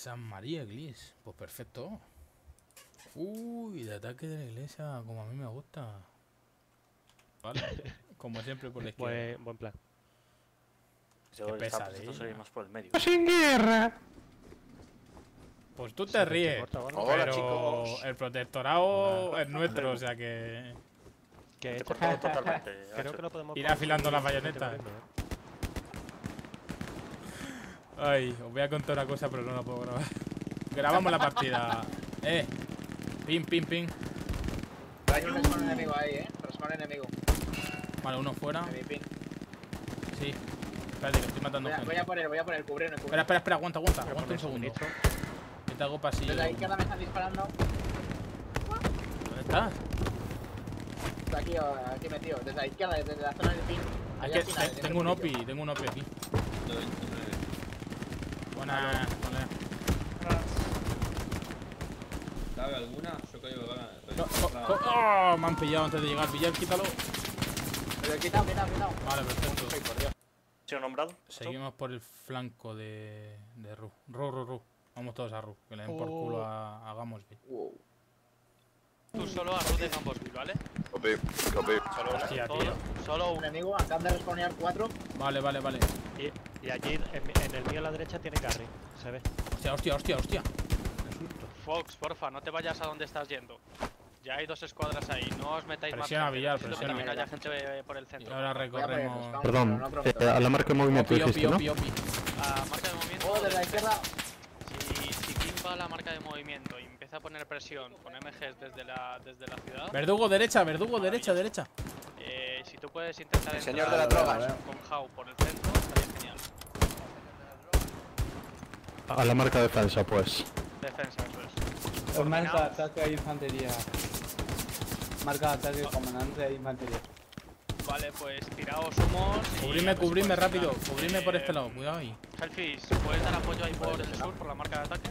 San María Glis. Pues perfecto. Uy, de ataque de la iglesia, como a mí me gusta. Vale. Como siempre por la izquierda. Buen, buen plan. Yo Qué pesadilla. pensando salir más por el medio. ¡Sin guerra! Pues tú te ríes. Hola, pero chicos. el protectorado es nuestro, o sea que. Que Te he esto- cortado totalmente. Creo que lo podemos Ir afilando las en el bayonetas. terreno, ¿eh? Ay, os voy a contar una cosa, pero no la puedo grabar. Grabamos la partida. Eh. Pin, pin, pin. Hay un respawn enemigo ahí, eh. Respawn enemigo. Vale, uno fuera. Sí. Espérate, que estoy matando Voy a, gente. voy a poner, voy a poner, cubrir, Espera, cubrir. espera, espera, aguanta, aguanta. Voy Aguanta un segundo. Que te hago pasillo. Desde la izquierda me están disparando. ¿Dónde estás? Está aquí, oh, aquí metido. Desde la izquierda, desde la zona del pin. Es que en tengo un OPI, tengo un OPI aquí. Buena. Buena. ¿Cabe alguna? Yo caigo acá. Co- co- co- ¡Oh! Me han pillado antes de llegar. Villar, quítalo. Pero quitado, quitado, quitado. Vale, perfecto. ¿Sido nombrado? Seguimos por el flanco de, de Ru. Ru, Ru, Ru. Vamos todos a Ru. Que le den por Oh. culo a, a Gamosby. Tú solo a Ruth de Campbellsville, ¿vale? Copy, copy. Hostia, Solo, Un enemigo, acaban de respawnear cuatro. Vale, vale, vale. Y, y allí en, el mío a la derecha tiene carry. Se ve. Hostia, hostia, hostia, hostia. Fox, porfa, no te vayas a donde estás yendo. Ya hay dos escuadras ahí, no os metáis Presiona, más. Villar, Necesito que presiona. también haya gente eh, por el Y centro. ahora Voy a poner recorremos. Perdón, eh, nada. a la marca de movimiento Opi, opi, dijiste, ¿no? opi, opi. A marca de movimiento. Oh, desde la izquierda. Si, si Kim va a la marca de movimiento y empieza a poner presión con MGs desde la, desde la ciudad, Verdugo derecha, verdugo derecha, derecha. eh, si tú puedes intentar El entrar señor de las drogas. con How por el centro, estaría genial. A la marca defensa, pues. Defensa, eso es. Pues marca Coordinados. ataque de infantería. Marca ataque comandante de infantería. Vale, pues tiraos humos. si cubrirme podéis rápido. entrar. Cubrirme por este Eh, lado. Cuidado ahí. Hellfish, ¿puedes dar apoyo ahí por el sur, por la marca de ataque?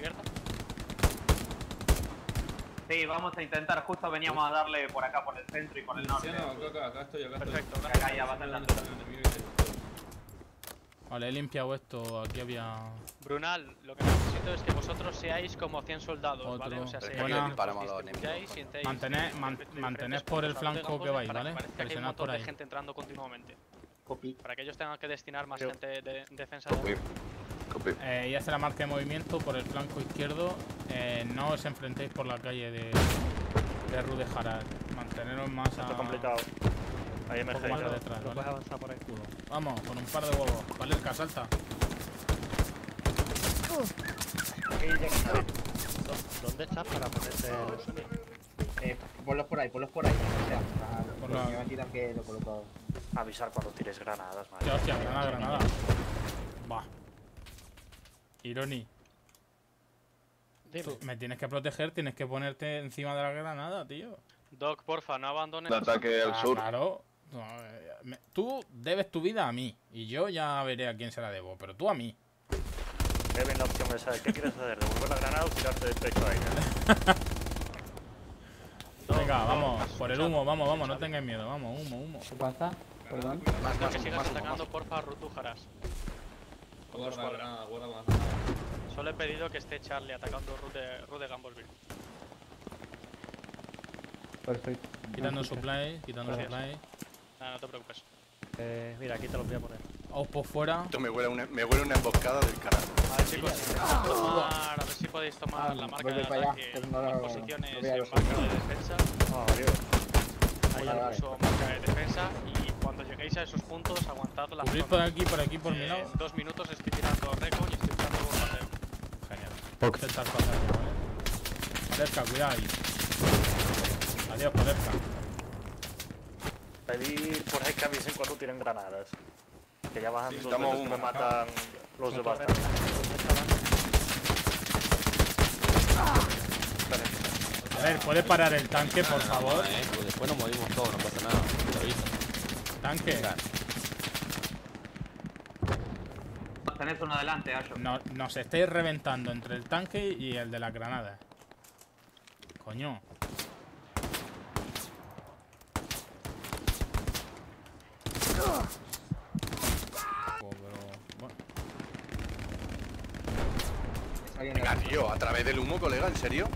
Abierta. Sí, vamos a intentar. Justo veníamos a darle por acá, por el centro y por el norte. Acá, acá, acá estoy, acá Perfecto, estoy. Acá ya. Vale, he limpiado esto. Aquí había. Brunal, lo que necesito es que vosotros seáis como 100 soldados, ¿vale? Otro. O sea, Buena. seáis Disparamos a los distribuyáis y entréis Mantened- man- por el de flanco que vais, para ¿vale? parezca que hay un Presionad montón por de ahí. gente entrando continuamente. Copy. Para que ellos tengan que destinar más Yo- gente de defensa. Copy, copy. Eh, y hace la marca de movimiento por el flanco izquierdo. Eh, no os enfrentéis por la calle de, de Ru de Harad. Manteneros más a. Esto es complicado. Detrás, No ¿vale? avanzar por ahí. Vamos, con un par de huevos. Valerca, salta. ¿Dónde estás para ponerte el Eh, ponlos por ahí, ponlos por ahí. O sea, ah, Por la- me que lo. Avisar cuando tires granadas, madre. hostia, granada, granada. Va. Ironi, Dime. me tienes que proteger, tienes que ponerte encima de la granada, tío. Doc, porfa, no abandones. De ataque al Ah, sur. Claro. No, eh, me- tú debes tu vida a mí. Y yo ya veré a quién se la debo. Pero tú a mí. Kevin, la opción esa. ¿Qué quieres hacer? ¿Devolver la granada o tirarte del pecho ahí? Venga, no, vamos. Por el humo, vamos, vamos. No tengáis miedo. Vamos, humo, humo. ¿Qué pasa? Perdón. Lo que sigas atacando, porfa, a Rutujaras. Con tu Guarda escuadra. granada, guarda más granada. Solo he pedido que esté Charlie atacando Ruth de, Ruth de Gamblesville. Perfecto. Quitando supply, quitando Gracias. supply. Nada, no te preocupes. Eh, mira, aquí te lo voy a poner. Outpost fuera. Esto me huele, a una, me huele a una emboscada del carajo. A ver chicos, tomar, a ver si podéis tomar Ah, la marca de allá, ataque, que no posiciones no veo en los marca de defensa, Oh, Dios. ahí Vale, incluso marca de defensa y cuando lleguéis a esos puntos aguantad la Cubrid zona. por aquí, por aquí, por mi Eh, lado. En dos minutos estoy tirando recon y estoy tirando bombardeo. Genial. Ok. Intentar pasar ya, ¿vale? Valerca, cuidado ahí. Adiós, Valerca. Pedir por ahí que avisen cuando tiren granadas. Que ya bajan dos Necesitamos veces que matan los de No corre, Basta. ¿dónde estaban? A ver, ¿puede parar el tanque, por favor? Eh, pues después nos movimos todos, no pasa nada. Tanque. Tenés uno adelante, Ayo. No, nos estáis reventando entre el tanque y el de las granadas. Coño. Venga, tío, a través del humo, colega, ¿en serio?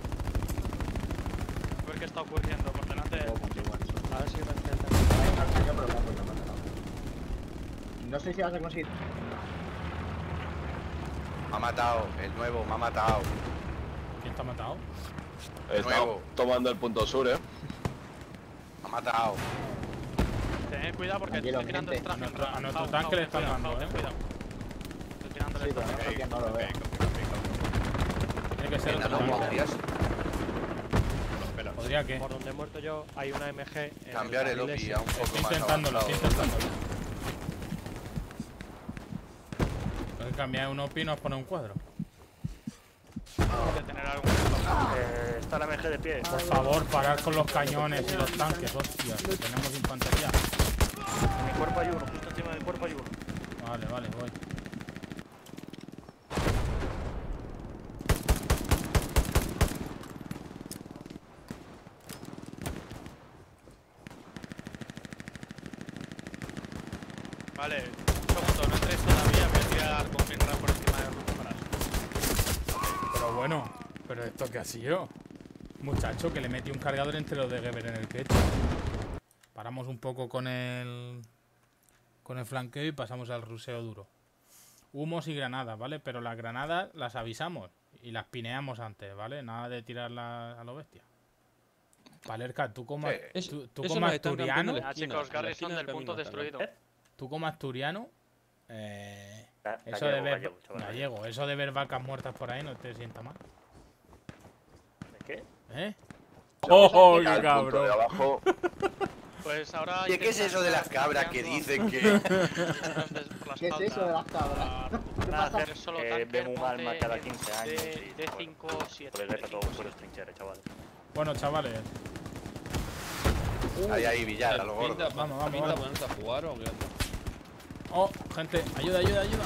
A ver qué está ocurriendo por delante. A ver si me encanta. No sé si vas a conseguir. Me ha matado, el nuevo, me ha matado. ¿Quién te ha matado? El nuevo, tomando el punto sur, eh. me ha matado. Tened cuidado porque Tranquilo, estoy tirando gente. extracción. A nuestro- a nuestro Jau, tanque le están cuidado, dando, eh. Cuidado. Estoy tirando Sí, el pero no sé quién no lo veo. Tiene que ser otro Por donde he muerto yo hay una MG. en cambiar el OPI a un poco Estoy más intentándolo, estoy avanzado. intentándolo. Hay que cambiar un OPI y nos pone un cuadro. de tener algún Eh, está la MG de pie. Por favor, parar con los cañones y los tanques, hostias. que Tenemos infantería. En mi cuerpo hay uno, justo encima del cuerpo hay uno. Vale, vale, voy. Vale, un segundo, no entréis todavía, voy a tirar con por encima de los parados. Pero bueno, ¿pero esto qué ha sido? Muchacho, que le metí un cargador entre los de Geber en el pecho. Paramos un poco con el... Con el flanqueo y pasamos al ruseo duro. Humos y granadas, ¿vale? Pero las granadas las avisamos y las pineamos antes, ¿vale? Nada de tirarlas a lo bestia. Valerca, tú como, Eh, tú, tú como asturiano, Ah, chicos, Garrison del punto destruido. ¿Eh? Tú como asturiano, eh, Ga- eso de ver gallego, chaval. gallego, eso de ver vacas muertas por ahí no te sienta mal, ¿De qué? ¿eh? ¡Oh, qué cabrón! Pues ahora. Oye, ¿qué es eso de las cabras que dicen que...? ¿Qué es eso de las cabras? Nada, hacer Solo eh, vemos un alma cada 15 años. de, y, de bueno, 5 7. Por el trincheres, chavales. Bueno, chavales, Ahí, ahí, Villar, a lo ¿Pinta, gordo. Vamos, vamos, ¿Pinta vamos. a jugar o qué? Oh, gente, ayuda, ayuda, ayuda.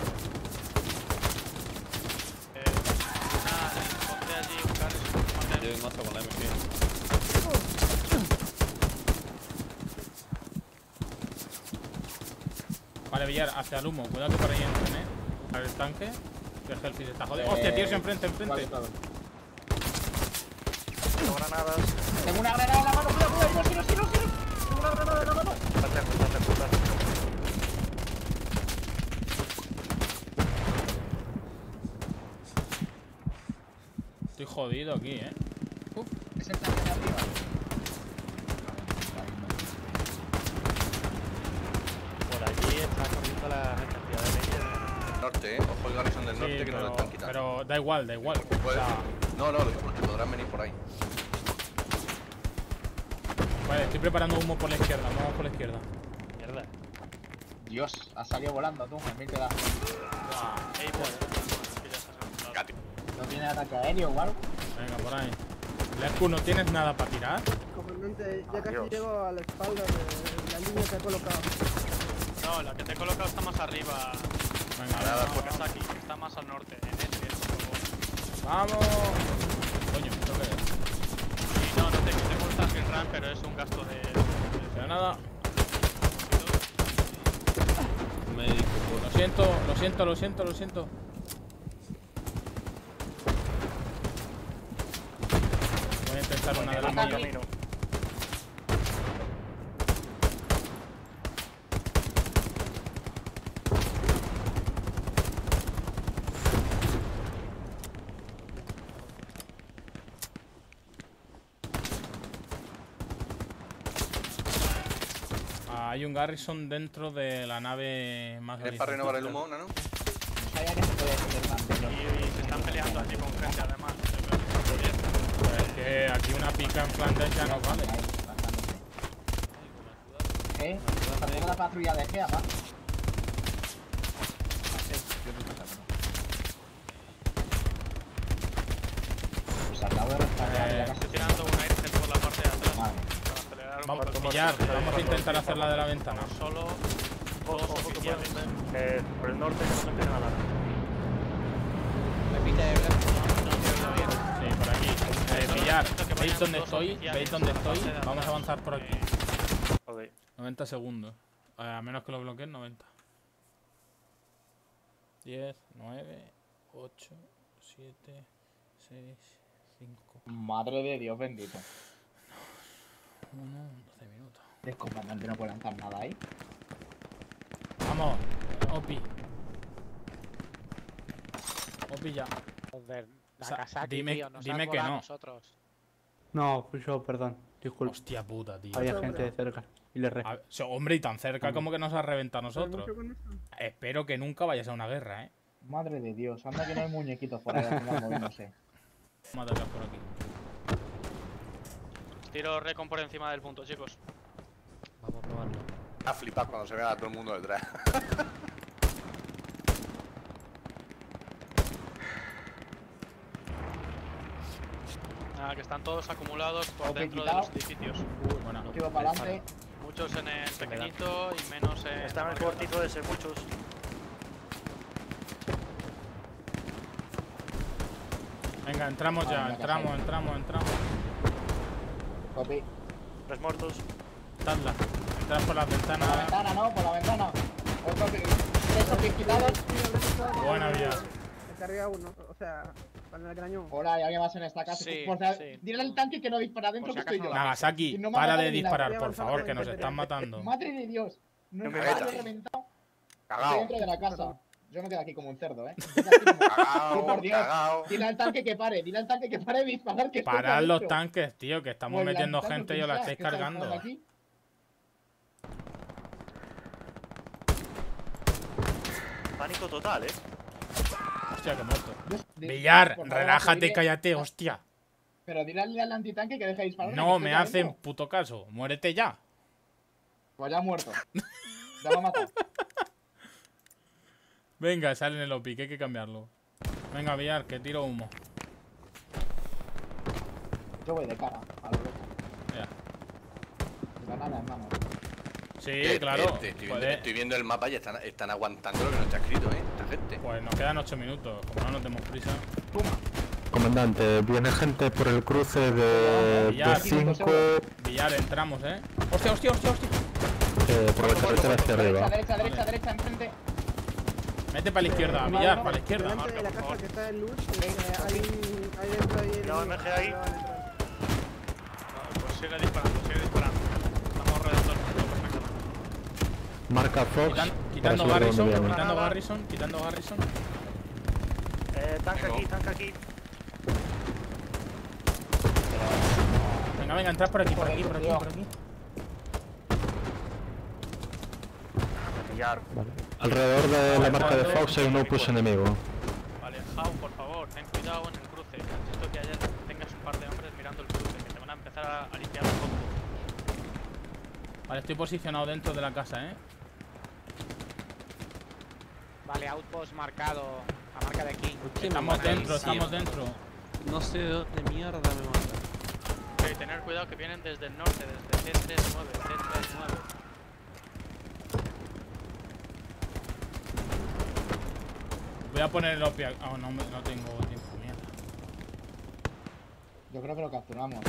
Eh, nada, allí un Yo doy mazo con la MG. Vale, Villar, hacia el humo. Cuidado que por ahí entren, eh. Para el tanque. Que el Hellfish está jodido. Hostia, tío, enfrente, enfrente. Tengo granadas granada en la mano, cuidado, cuidado, cuidado, sí, no, sí, no. Tengo una granada en la mano. Estate, estate, estate. Estoy jodido aquí, eh. Es el tanque de arriba. Por allí está corriendo la cantidad de leña. Norte, eh. Ojo el Garrison del Sí, norte que nos pero, lo están quitando. pero da igual, da igual. O sea, No, no, lo digo porque podrán venir por ahí. vale, estoy preparando humo por la izquierda. Vamos por la izquierda. Mierda. Dios, has salido volando tú, pues, ya estás encontrado. ¿No tiene ataque aéreo o algo? Venga, por ahí. Lescu, ¿no tienes nada para tirar? Comandante, ya casi llego a la espalda de la línea que he colocado. No, la que te he colocado está más arriba. Venga, Nada, No, que está aquí, que está más al norte. En este, este. ¡Vamos! Coño, ¿esto qué es? Y no, no te, gusta el run, pero es un gasto de. de- Granada. Médico, Lo siento, lo siento, lo siento, lo siento. Voy a mías. camino. Ah, hay un Garrison dentro de la nave más ¿Quieres para renovar el humo, Nano? Sabía que se podía hacer tanto. Y, y se están peleando allí con gente además. Que aquí una pica en Flandes ya no vale. ¿Eh? Tampoco la patrulla de Gea, va. Pues acabo de rescatar casi. Estoy tirando un airhead por la parte de atrás. Vale. Para acelerar un Vamos, poco. pillar, vamos a intentar hacer la de la ventana. Solo dos oficiales. Eh, por el norte que no se empiecen a dar. Sí, por aquí. Eh, pillar, ¿veis dónde estoy? ¿Veis dónde estoy? Vamos a avanzar por aquí. Ok. 90 segundos. Eh, a menos que lo bloqueen, 90. 10, 9, 8, 7, 6, 5, Madre de Dios bendito. 1, 12 minutos. El comandante no puede lanzar nada ahí. Vamos, Opi. Opi ya. Joder, Dime- tío, nos dime que no. nosotros. No, fui yo, perdón. Disculpa. Hostia puta, tío. Había gente cerca. Y le re. A ver, so- hombre, y tan cerca como que nos ha reventado a ¿Pero nosotros. Espero que nunca vayas a una guerra, ¿eh? Madre de Dios, anda que no hay muñequitos por ahí al final moviéndose. Vamos a atacar por aquí. Tiro recon por encima del punto, chicos. Vamos a probarlo. A flipar cuando se vea a todo el mundo detrás. Que están todos acumulados por dentro de los edificios. Bueno, Tiro para adelante. Muchos en el pequeñito y menos en. Está en el la cortito ese, muchos. venga, entramos ya, ya entramos, entramos, entramos. Copy. Tres muertos. Tadla. Entras por las Por la ventana, no, por la ventana. Otro que. Tres copy quitados. Buena vida. Me cargué a uno, o sea, con el cañón. Hola, hay alguien más en esta casa. Sí, por favor, sí. dile al tanque que no dispara adentro que estoy yo. Nagasaki, no para de disparar, por favor, que nos están matando. Madre de Dios. No me peta. he reventado. Estoy Cagao. dentro de la casa. Yo me quedo aquí como un cerdo, ¿eh? Cagao, por Dios. cagao. Dile al tanque que pare, dile al tanque que pare de disparar que estoy Parad los adentro. tanques, tío, que estamos metiendo gente y os la estáis cargando. Pánico total, eh. Hostia, que muerto. Villar, relájate, dile- cállate, hostia. Pero dile al, antitanque que deje de disparar. No me hacen puto caso. Muérete ya. Pues ya ha muerto. Ya lo matado. Venga, sale en el OPI, que hay que cambiarlo. Venga, Villar, que tiro humo. Yo voy de cara a lo loco. Ya. Granada en mano. Sí, Eh, claro. eh, estoy, viendo, puede- estoy viendo el mapa y están, están aguantando lo que no está escrito, ¿eh? Gente. Pues nos quedan 8 minutos. Como no nos demos prisa. Comandante, viene gente por el cruce de Ya, B5 Villar, entramos, ¿eh? Hostia, hostia, hostia, hostia. eh, por la carretera hacia Derecha, arriba. derecha, derecha, derecha, enfrente. Mete para la izquierda, Villar, para la izquierda. Delante de la casa que está en luz, hay, hay dentro ahí. Ya, MG ahí. Pues sigue disparando, sigue disparando. Estamos rodeando el punto perfectamente. Marca Fox. Quitan- quitando Garrison, quitando Garrison, quitando Garrison. Eh, tanque aquí, tanque aquí. Venga, venga, entrad por aquí, por aquí, por aquí, por aquí. Pillar. Alrededor de la marca de Fox hay un opus enemigo. Vale, Jau, por favor, ten cuidado en el cruce. Necesito que haya, tengas un par de hombres mirando el cruce, que te van a empezar a, a limpiar un poco. Vale, estoy posicionado dentro de la casa, ¿eh? Vale, outpost marcado. La marca de King. Estamos dentro, estamos dentro. No sé de dónde mierda me manda. Ok, tener cuidado que vienen desde el norte, desde C39, C39. Voy a poner el opia. Ah, no, no tengo tiempo. Yo creo que lo capturamos.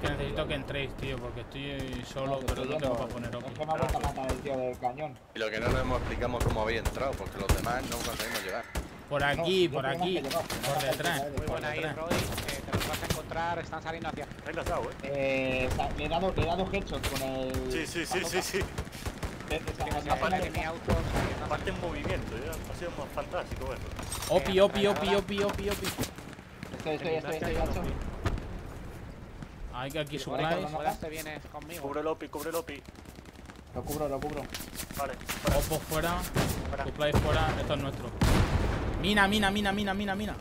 Que necesito que entréis, tío, porque estoy solo, que pero no tengo para poner Es que me ha vuelto a matar el tío del cañón. Y lo que no nos hemos explicado es cómo habéis entrado, porque los demás no conseguimos llegar. Por aquí, por aquí, por detrás. Muy por buena ahí. Roy. Eh, te los vas a encontrar. Están saliendo hacia. Ahí lo has dado, eh. Eh, le he dado, le he dado headshot con el. Sí, sí, sí, sí, sí. Mi está- auto Aparte en movimiento, ya. Ha sido más fantástico verlo. Opi, opi, opi, opi, opi, opi. Estoy, estoy, estoy, estoy, gacho. Hay que aquí supplies. te vienes conmigo. Cubre el OPI, cubre el OPI. Lo cubro, lo cubro. Vale. Fuera, Fuera. supplies fuera, esto es nuestro. Mina, mina, mina, mina, mina, mina.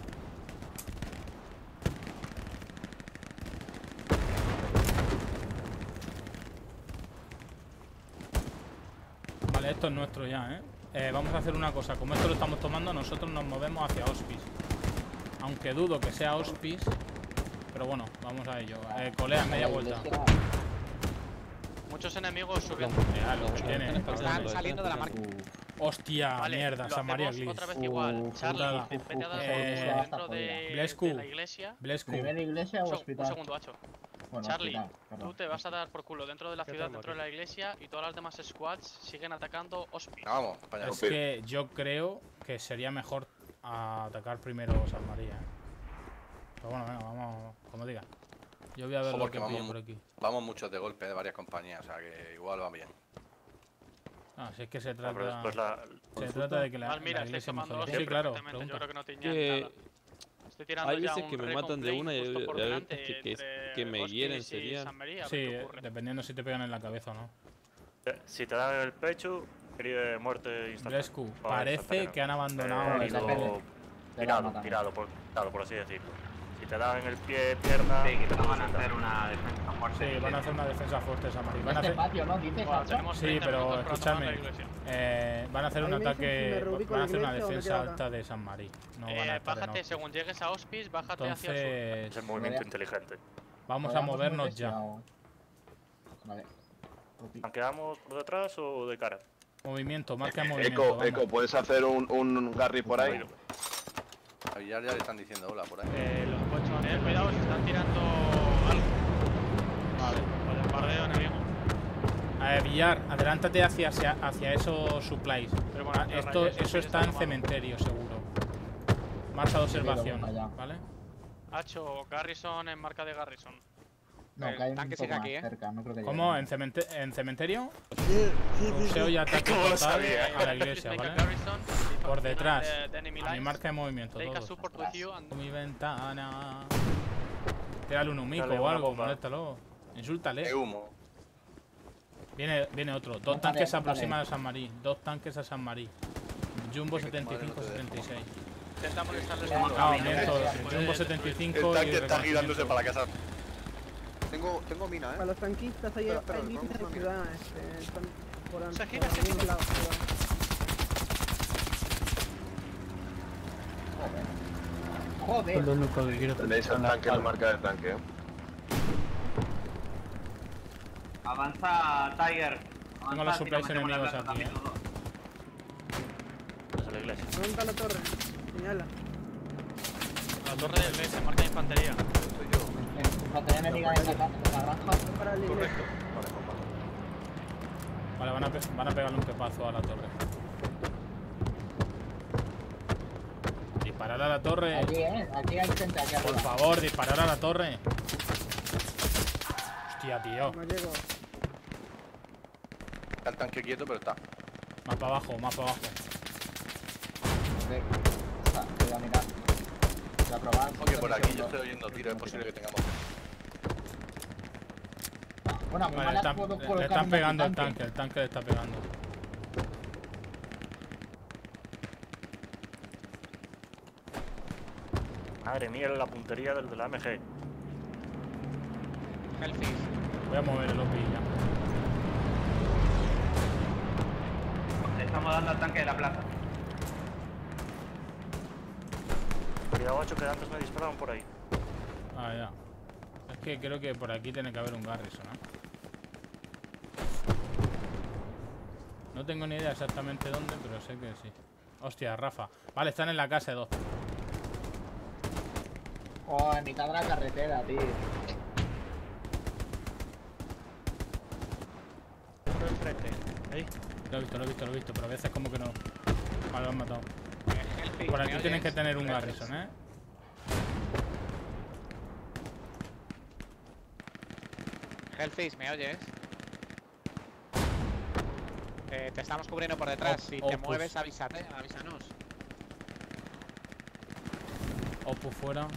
Vale, esto es nuestro ya, ¿eh? Eh, Vamos a hacer una cosa, como esto lo estamos tomando, nosotros nos movemos hacia Hospice. Aunque dudo que sea Hospice, pero bueno, vamos a ello. Eh, colea, media vuelta. Muchos enemigos subiendo. Que. Están saliendo de la marca. Hostia, Vale, mierda, San María Glis. otra vez igual. Charlie, vete a dar Eh, dentro de, Blescu. de la iglesia. Blescu. ¿Primera iglesia o un hospital? segundo, Hacho. Bueno, Charlie, hospital, tú te vas a dar por culo dentro de la ¿Qué ciudad, dentro de la iglesia, y todas las demás squads siguen atacando Hospice. Vamos, para allá. Es que yo creo que sería mejor atacar primero San María. Pero bueno, venga, vamos, como diga. Yo voy a ver Ojo, lo que vamos, por aquí. vamos muchos de golpe de varias compañías, o sea que igual va bien. Ah, si es que se Ah, trata, después la... se trata de que la, Mal, mira, la estáis iglesia mejore. Sí, claro, Yo creo que no Que nada. Estoy tirando hay ya veces un que me matan de una y hay- veces que- que- que me hieren. San María, Sí, dependiendo si te pegan en la cabeza o no. Eh, Si te dan en el pecho, de muerte instantánea. Blescu, Vale, parece que han abandonado Eh, el tirado, tirado, por, por así decirlo. Te dan en el pie, pierna... Sí, que te van a pues, hacer una defensa fuerte. Sí, van a hacer una defensa fuerte San María. Van a Este hacer, patio, ¿no? Dices, Bueno, Sí, 30 pero escúchame. eh, van a hacer un ataque, van a hacer una defensa alta de San Marí. No van a Eh, bájate, según llegues a Hospice, bájate hacia el sur. Entonces, Es el movimiento Vale. inteligente. vamos a ¿Podemos movernos ya. Vale. ¿Flanqueamos por detrás o de cara? Movimiento, marca movimiento. Eco, vamos. Eco, ¿puedes hacer un, un Garry por ahí? A Villar ya le están diciendo hola por ahí. Eh, eh, cuidado, se están tirando algo. Vale, por el bombardeo enemigo. Eh, Villar, adelántate hacia, hacia, hacia esos supplies. Pero bueno, Ah, esto, rayes, eso está está en cementerio, seguro. Marcha de observación. ¿vale? Hacho, Garrison en marca de Garrison. No, El que hay un tanque poco más aquí, ¿eh? cerca, no creo que ¿Cómo? ¿En, cemente- en cementerio? Ruseo y ataque ¿Cómo lo total sabía? a la iglesia, a ¿vale? garrison, Por detrás. de- de enemy A mi marca de movimiento, a todos. Mi ventana. Tírale un humico o algo, moléstalo. Insúltale. De humo. Viene, viene otro. Dos Móntale, tanques se aproximan a San Marí. Dos tanques a San Marí. Jumbo Que tu madre no te 75-76. Intenta molestarles No, No, los miento. puede Jumbo destruir. 75 El y tanque está girándose para la casa. Tengo, tengo mina, Para ¿eh? los tanquistas hay, Espera, espera, hay líneas vamos de a ciudad, este, están por, an- Se por Joder. Tenéis el tanque la marca de tanque, ¿eh? Avanza Tiger. Tengo Avanza, los si supplies no la enemigos plaza aquí, también eh. Desde la iglesia. ¿Dónde está la torre? Señala. La torre del BS, marca de infantería. Soy yo. Infantería enemiga en la, en la granja. Para la iglesia. Correcto. Vale, van a, pe- van a pegarle un pepazo a la torre. Disparar a la torre. Aquí, eh. Aquí hay gente aquí Por favor, disparar a la torre. Hostia, tío. No llego. Está el tanque quieto, pero está. Más para abajo, más para abajo. Joder. Está, voy a mirar. Voy a probar. Por aquí yo estoy oyendo tiros, es posible que tengamos. Bueno, a Vale, mala están- puedo le están pegando al antitanque. tanque, el tanque le está pegando. Madre mía, la puntería del de la MG. Hellfish. Voy a mover el OPI ya. Le estamos dando al tanque de la plaza. Cuidado, ocho, que antes me dispararon por ahí. Ah, ya. Es que creo que por aquí tiene que haber un Garrison, ¿eh? No tengo ni idea exactamente dónde, pero sé que sí. Hostia, Rafa. Vale, están en la casa de dos. Oh, en mitad de la carretera, tío. Por enfrente. Ahí. Lo he visto, lo he visto, lo he visto, pero a veces como que no. Vale, lo han matado. Por ¿me aquí oyes? tienen que tener un. Garrison, ¿eh? Hellfish, ¿me oyes? Eh, te estamos cubriendo por detrás. Op- si te mueves, avísate, avísanos. Opus fuera.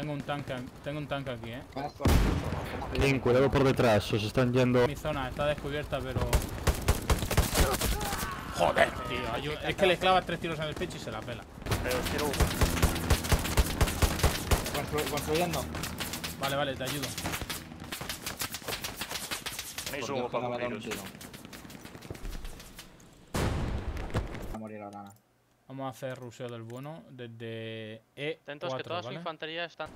Tengo un tanque, tengo un tanque aquí, ¿eh? Link, cuidado por detrás, os están yendo. Mi zona está descubierta, pero... Joder, tío. Es que le clavas tres tiros en el pecho y se la pela. Pero quiero construyendo. Vale, vale, te ayudo. Para me cumpliros. tiro. Va a morir ahora. Vamos a hacer ruseo del bueno desde E4, Atentos que toda su ¿vale? infantería está.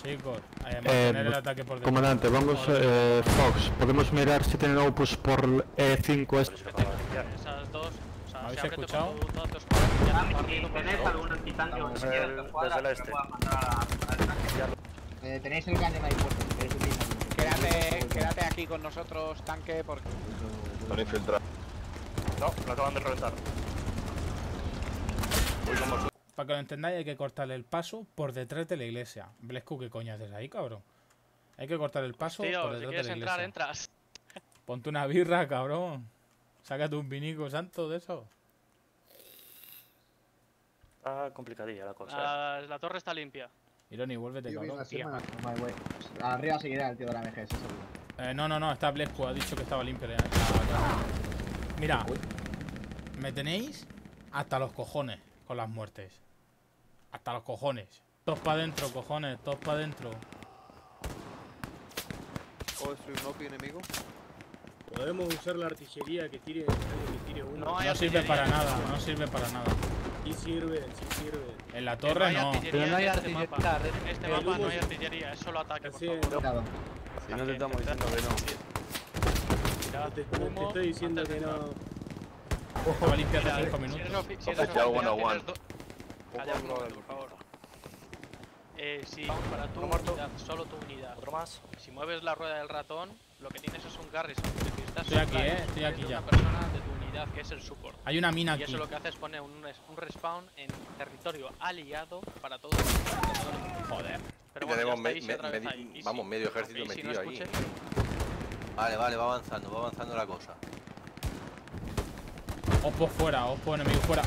Chicos, eh, mantener el ataque por detrás. Comandante, vamos, eh, Fox, podemos mirar si tienen Opus por E5 este. Esas dos. O sea, ¿Habéis se escuchado? Desde el- este. puedas mandar a- al tanque. Eh, tenéis el cañón ahí puesto. quédate, quédate aquí con nosotros, tanque, porque... Están infiltrados. No, lo acaban de reventar. Para que lo entendáis, hay que cortarle el paso por detrás de la iglesia. Blescu, ¿qué coño haces ahí, cabrón? Hay que cortar el paso por si detrás de quieres la entrar, iglesia. entras. Ponte una birra, cabrón. Sácate un vinico santo de eso. Está complicadilla la cosa. La, la torre está limpia. Ironi, vuélvete, Yo cabrón. semana. Arriba seguirá el tío de la MG, eso seguro. Eh, no, no, no, está Blescu, ha dicho que estaba limpio. Mira, me tenéis hasta los cojones con las muertes. Hasta los cojones. Todos para adentro, cojones, todos para adentro. ¿Puedo destruir un OPI enemigo? Podemos usar la artillería que tire, que tire uno. No hay No sirve artillería. para nada, no sirve para nada. Sí sirve, sí sirve. En la no torre no. artillería Pero no hay en este artillería, mapa. En este mapa no hay artillería, es solo ataque, por favor. Cuidado. Si no te estamos diciendo que no. Te, te estoy diciendo que no. Estaba limpio hace Mirad, 5 si minutos. si eres Oficial 101. tienes do- Calla un momento, por favor. Eh, si para tu unidad, solo tu unidad. Otro más. Si mueves la rueda del ratón, lo que tienes es un garrison. Estoy aquí, eh, estoy es aquí ya. Una persona de tu unidad que es el support. Hay una mina Y aquí. eso lo que hace es poner un, res- un respawn en territorio aliado para todo el mundo. Joder. Pero Y bueno, vamos, medio ejército metido ahí. Vale, vale, va avanzando, va avanzando la cosa. Oppo fuera, Oppo enemigo fuera.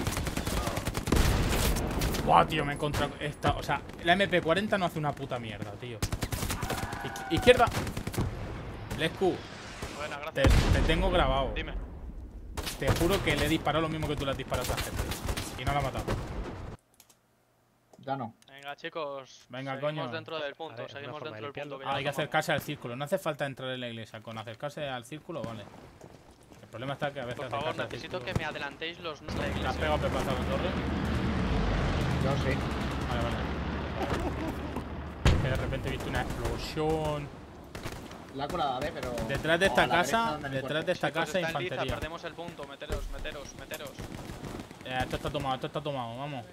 Buah, tío, me he encontrado esta. O sea, la MP40 no hace una puta mierda, tío. Izqui- Izquierda. Lescu, Buena, te, gracias. te tengo grabado. Dime. Te juro que le he disparado lo mismo que tú le has disparado a esa gente. Y no la ha matado. Ya no. Venga, chicos. Venga, seguimos coño. dentro del punto. Ver, seguimos dentro del punto. Ah, hay que acercarse al círculo. No hace falta entrar en la iglesia. Con acercarse al círculo, vale. El problema está que a veces Por favor, necesito que me adelantéis los de ¿Te has pegado pepazo a la torre? Yo sí. Vale, vale. Que de repente he visto una explosión. La curada, ¿eh? Pero. Detrás de Oh, esta derecha casa, detrás de esta Chicos, casa en liza, infantería. perdemos el punto. Meteros, meteros, meteros. Eh, esto está tomado, esto está tomado, vamos.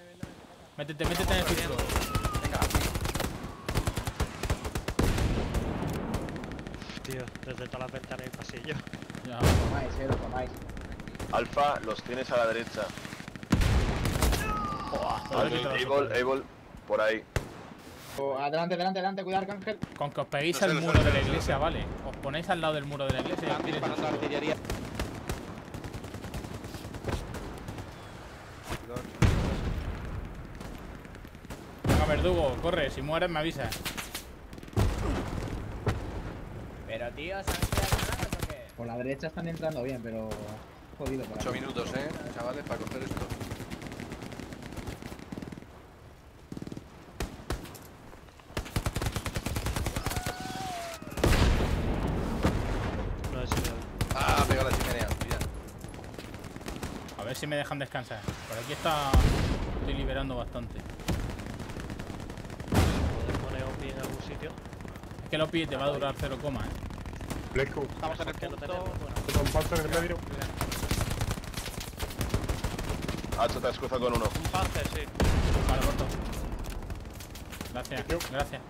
Métete, métete en el círculo. Tío, desde todas las ventanas y pasillo. Ya. Tomáis, eh, lo tomáis. Alfa, los tienes a la derecha. Able, Able, por ahí. Oh, adelante, adelante, adelante, cuidado, Arcángel. Con que os peguéis No al muro de la iglesia, vale. Os ponéis al lado del muro de la iglesia Están disparando artillería. Venga, verdugo, corre, si mueres me avisas. Pero tío, ¿sabes qué granadas o qué? Por la derecha están entrando bien, pero. Jodido por 8 ahí. minutos, eh, chavales, para coger esto. No me- Ah, pega la chimenea, cuidado. A ver si me dejan descansar. Por aquí está. Estoy liberando bastante. ¿Puedes poner OPI en algún sitio? Es que lo pide te va a durar 0, coma, eh. Blescu, Estamos en el lo punto. tenemos, bueno. en el medio. Hacho, te has cruzado con uno. Un panzer, sí. Vale, corto. Gracias, gracias.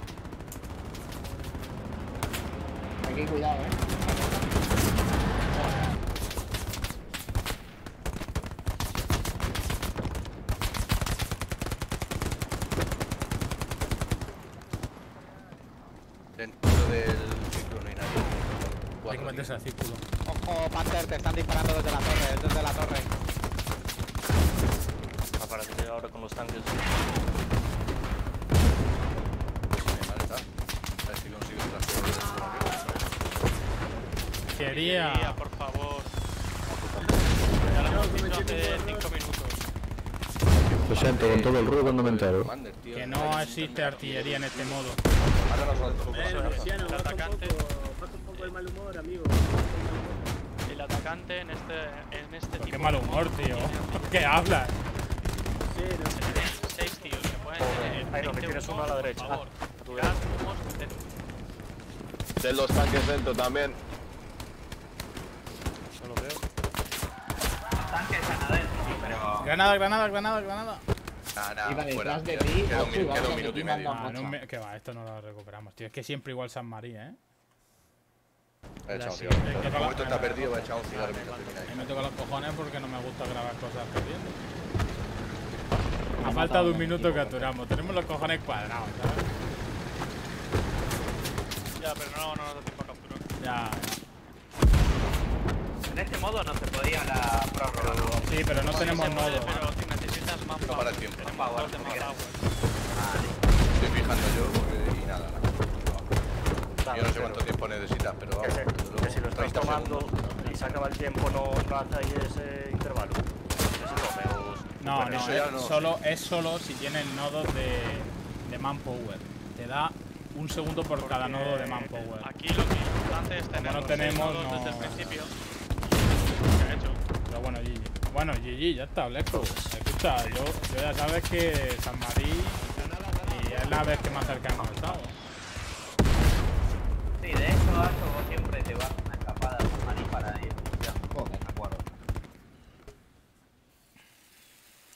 Aquí, cuidado, eh. Dentro del círculo no hay nadie. Hay que Cuatro, meterse al círculo. Ojo, Panther, te están disparando desde la torre, desde la torre. Aparece ahora con los tanques. Vale, está. A ver si consigo otra Quería. Artillería, por favor. Ya lo hemos dicho hace 5 minutos. Lo siento, con todo el ruido no me entero. Que no existe artillería en este modo. Ahora nosotros. Eh, mal humor, amigo. El atacante en este, en este tipo qué mal humor, tío. habilidad. ¿Qué hablas? Sí, no sé. Seis tíos pueden tener Ahí no, que 20 tienes uno a la por derecha. favor. Humos de- Ten los tanques dentro también. No lo veo. Tanques están adentro, pero. Granada, granada, granada, granada. Nah, nah, Iba fuera. detrás de ti, Queda un minuto, y medio. Ah, no me- que va, esto no lo recuperamos, tío. Es que siempre igual San María, ¿eh? Un cigarro. el la- momento está perdido, a echar un cigarro mientras termináis. me toca los cojones porque no me gusta grabar cosas perdiendo. A falta de un minuto capturamos. Tenemos los cojones cuadrados, ¿sabes? Ya, pero no, no nos da tiempo a capturar. Ya, En este modo no se podía la prórroga. Sí, pero no tenemos nodos. Pero si necesitas más No para el tiempo. Tenemos dos de más power. Estoy fijando yo porque- y nada. nada. Yo no sé cuánto tiempo necesitas, pero Que, vamos. Que si lo estáis 30 tomando segundos. y se acaba el tiempo, no, no hacéis ese intervalo. Ese tope, os- No, bueno, no, eso es, ya no. Solo, es solo si tienes nodos de, de manpower. Te da un segundo por cada nodo de manpower. Aquí lo que es importante es tener no tenemos, nodos desde el principio. ¿Qué ha hecho? Pero bueno, GG. Bueno, GG, ya está, Bleco. Escucha, yo, yo ya sabes que San Marí y es la vez que más cerca hemos estado. Sí, de hecho, Acho, vos siempre te vas a una escapada a San Marín para ir. Ya, joder, me acuerdo.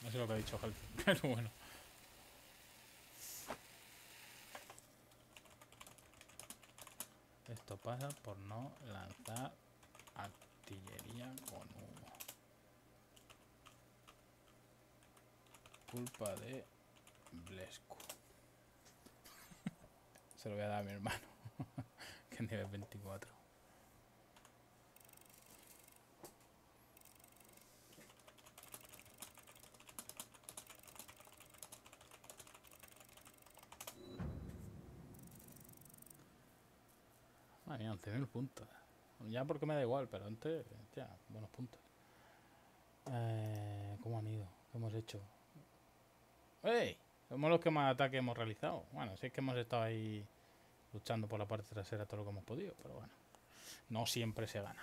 No sé lo que ha pero bueno. Esto pasa por no lanzar artillería con humo. Culpa de Blescu. Se lo voy a dar a mi hermano, que es nivel 24. 11.000 puntos. Ya porque me da igual, pero antes, ya, buenos puntos. Eh, ¿Cómo han ido? ¿Qué hemos hecho? ¡Ey! Somos los que más ataques hemos realizado. Bueno, sí es que hemos estado ahí luchando por la parte trasera todo lo que hemos podido, pero bueno. No siempre se gana.